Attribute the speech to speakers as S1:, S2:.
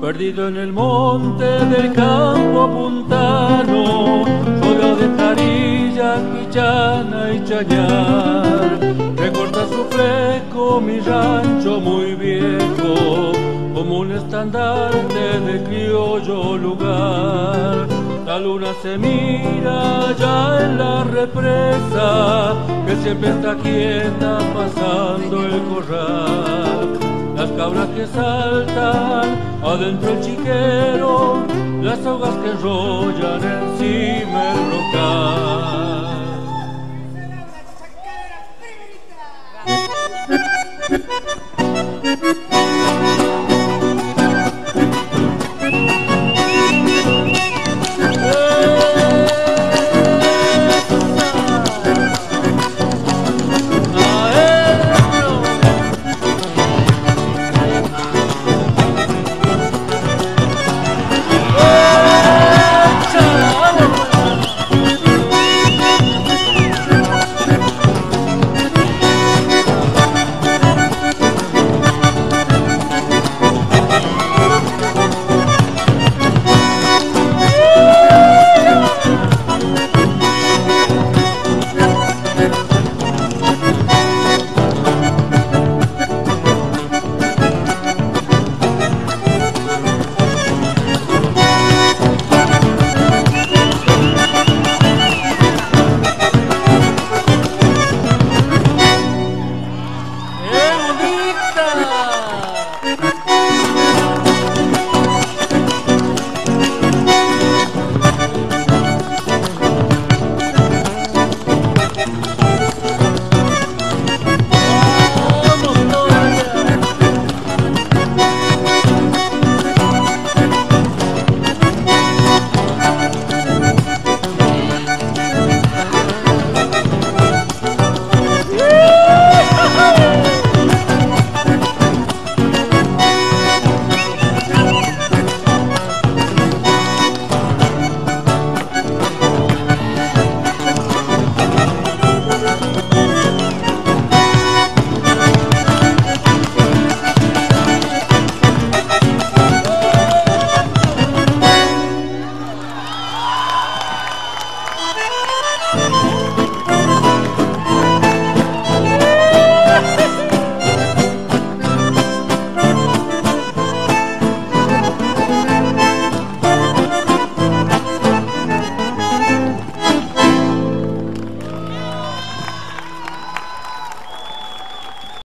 S1: Perdido en el monte del campo puntano, solo de jarilla, quichana y chañar. Mi rancho muy viejo, como un estandarte de criollo lugar. La luna se mira ya en la represa, que siempre está quieta pasando el corral. Las cabras que saltan adentro el chiquero, las hogas que enrollan encima el brocal. Ha ha ha!